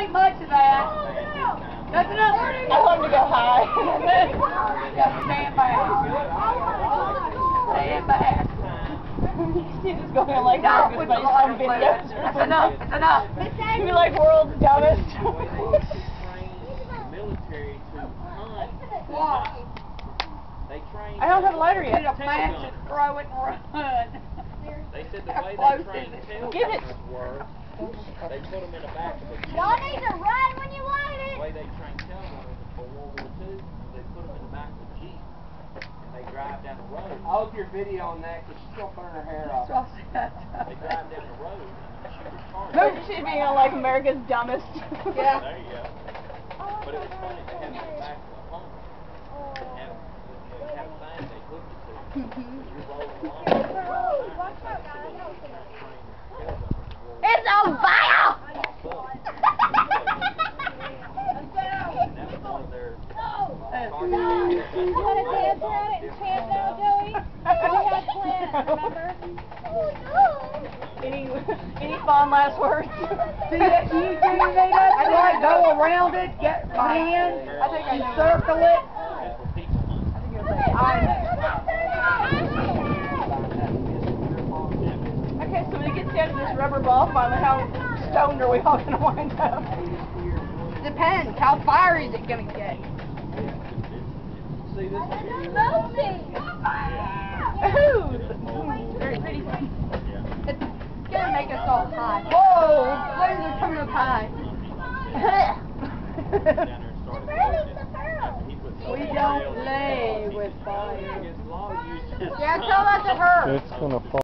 ain't much of that. That's enough. I want him to go high. Stand back. Stand back. He's just going like Stop this, with but the he's on water, video. please. That's enough. That's enough. You're like world's dumbest. military to hunt. What? They train. I don't have a lighter yet. a match and throw it and run. They said the way they train is it? tail Give it. Gunners were, they put them in the back of a jeep. Y'all need to run when you want The it. way they train tail for World War II, they put them in the back of a jeep and they drive down the road. I hope you're videoing that because she's gonna burn her hair off. So I said, They drive down the road and shoot a target. Imagine she being on like America's dumbest. Yeah. There you go. But it was funny, they had it in the back of a Hummer. And have, you know, have a thing they hooked it to. Mm-hmm. You roll along. It's on fire. That was one of their You want to dance around it and chant now, Joey? We had plans, remember? any any fond last words? See that you do that? I like go around it, get my hand, I think I circle it. That's for people hunting. Okay, so when it gets down to this rubber ball finally, how stoned are we all gonna wind up? Depends, how fiery is it gonna get? See this one? Ooh, very pretty. It's gonna make us all high. Whoa, flames are coming up high. Down there and started looking. After he put We don't play with fire. His law Yeah, tell that to her. It's gonna fall.